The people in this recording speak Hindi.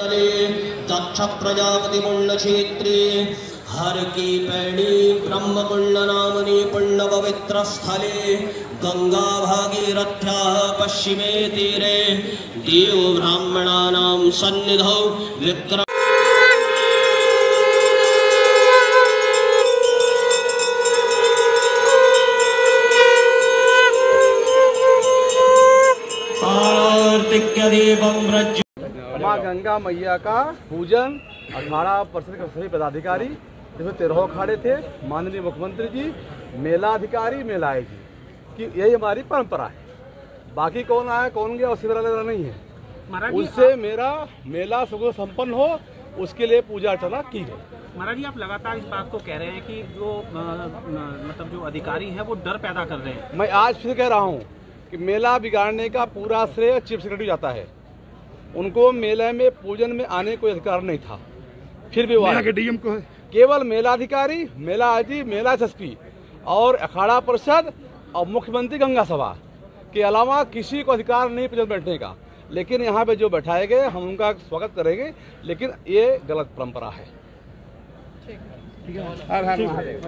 मंडले दक्ष प्रजापति पुण्य क्षेत्रे हर की पैणी ब्रह्म पुण्य नामनी पुण्य पवित्र स्थले गंगा भागीरथ्या पश्चिमे तीरे। देव ब्राह्मणानां सन्निधौ विक्रम पार्थिक्यदीपं व्रज माँ गंगा मैया का पूजन अखाड़ा परिषद के सभी पदाधिकारी जिसमें तेरह अखाड़े थे माननीय मुख्यमंत्री जी मेला अधिकारी मेलाए जी कि यही हमारी परंपरा है। बाकी कौन आया कौन गया उससे मेरा लेना नहीं है। उससे मेरा मेला सुगम संपन्न हो उसके लिए पूजा अर्चना की गई महाराज जी आप लगातार इस बात को कह रहे हैं कि जो मतलब जो अधिकारी हैं वो डर पैदा कर रहे हैं। मैं आज फिर कह रहा हूँ कि मेला बिगाड़ने का पूरा श्रेय चीफ सेक्रेटरी जाता है। उनको मेले में पूजन में आने कोई अधिकार नहीं था। फिर भी वो आए। डीएम को है? केवल मेलाधिकारी मेला आईजी मेला एसएसपी और अखाड़ा परिषद और मुख्यमंत्री गंगा सभा के अलावा किसी को अधिकार नहीं पूजन बैठने का। लेकिन यहाँ पे जो बैठाए गए हम उनका स्वागत करेंगे लेकिन ये गलत परंपरा है। हर हर महादेव।